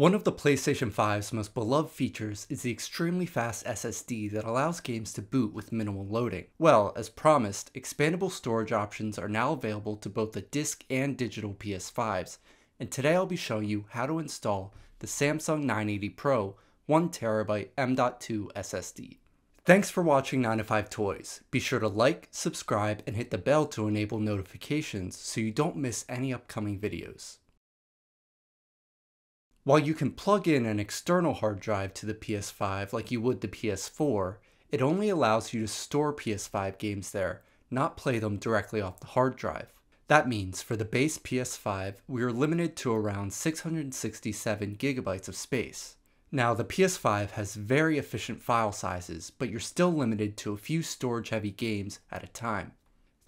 One of the PlayStation 5's most beloved features is the extremely fast SSD that allows games to boot with minimal loading. Well, as promised, expandable storage options are now available to both the disc and digital PS5s, and today I'll be showing you how to install the Samsung 980 Pro 1TB M.2 SSD. Thanks for watching 9 to 5 Toys. Be sure to like, subscribe, and hit the bell to enable notifications so you don't miss any upcoming videos. While you can plug in an external hard drive to the PS5 like you would the PS4, it only allows you to store PS5 games there, not play them directly off the hard drive. That means for the base PS5, we are limited to around 667 gigabytes of space. Now, the PS5 has very efficient file sizes, but you're still limited to a few storage heavy games at a time.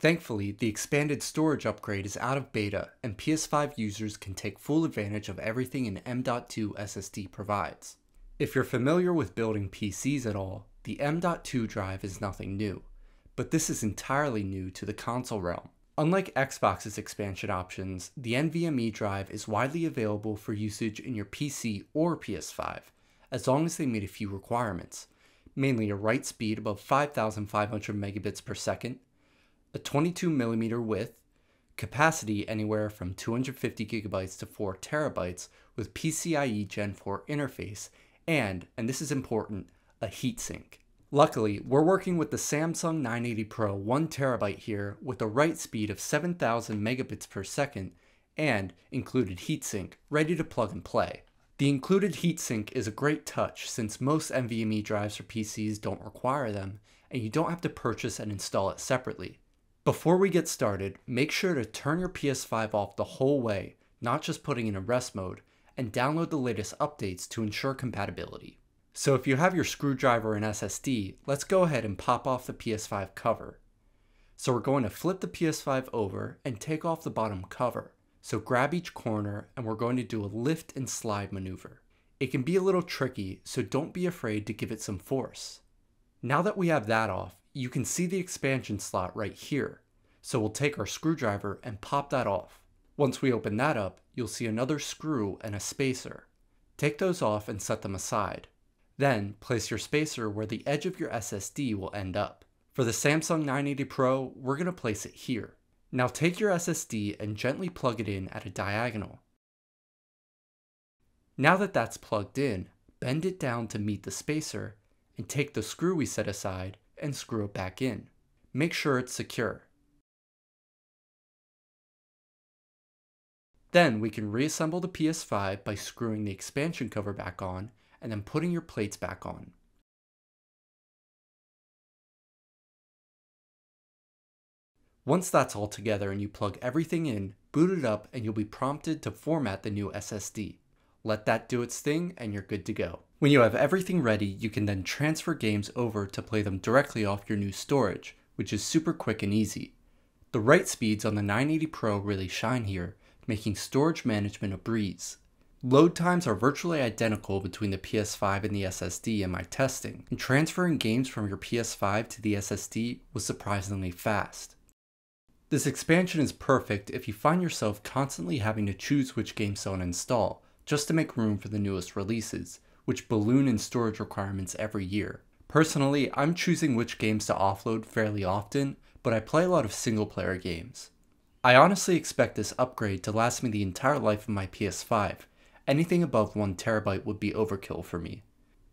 Thankfully, the expanded storage upgrade is out of beta, and PS5 users can take full advantage of everything an M.2 SSD provides. If you're familiar with building PCs at all, the M.2 drive is nothing new, but this is entirely new to the console realm. Unlike Xbox's expansion options, the NVMe drive is widely available for usage in your PC or PS5, as long as they meet a few requirements, mainly a write speed above 5500 megabits per second, a 22 millimeter width, capacity anywhere from 250 gigabytes to 4 terabytes with PCIe Gen 4 interface, and, and this is important, a heatsink. Luckily, we're working with the Samsung 980 Pro 1 terabyte here with a write speed of 7000 megabits per second and included heatsink, ready to plug and play. The included heatsink is a great touch since most NVMe drives for PCs don't require them, and you don't have to purchase and install it separately. Before we get started, make sure to turn your PS5 off the whole way, not just putting in rest mode, and download the latest updates to ensure compatibility. So if you have your screwdriver and SSD, let's go ahead and pop off the PS5 cover. So we're going to flip the PS5 over and take off the bottom cover. So grab each corner and we're going to do a lift and slide maneuver. It can be a little tricky, so don't be afraid to give it some force. Now that we have that off, you can see the expansion slot right here. So we'll take our screwdriver and pop that off. Once we open that up, you'll see another screw and a spacer. Take those off and set them aside. Then place your spacer where the edge of your SSD will end up. For the Samsung 980 Pro, we're going to place it here. Now take your SSD and gently plug it in at a diagonal. Now that that's plugged in, bend it down to meet the spacer and take the screw we set aside and screw it back in. Make sure it's secure. Then we can reassemble the PS5 by screwing the expansion cover back on and then putting your plates back on. Once that's all together and you plug everything in, boot it up and you'll be prompted to format the new SSD. Let that do its thing and you're good to go. When you have everything ready, you can then transfer games over to play them directly off your new storage, which is super quick and easy. The write speeds on the 980 Pro really shine here, making storage management a breeze. Load times are virtually identical between the PS5 and the SSD in my testing, and transferring games from your PS5 to the SSD was surprisingly fast. This expansion is perfect if you find yourself constantly having to choose which games to uninstall, just to make room for the newest releases, which balloon in storage requirements every year. Personally, I'm choosing which games to offload fairly often, but I play a lot of single player games. I honestly expect this upgrade to last me the entire life of my PS5. Anything above 1TB would be overkill for me.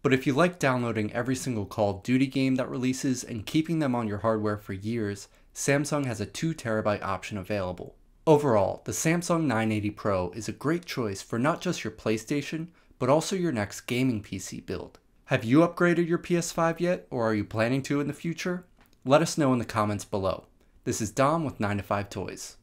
But if you like downloading every single Call of Duty game that releases and keeping them on your hardware for years, Samsung has a 2TB option available. Overall, the Samsung 980 Pro is a great choice for not just your PlayStation, but also your next gaming PC build. Have you upgraded your PS5 yet, or are you planning to in the future? Let us know in the comments below. This is Dom with 9 to 5 Toys.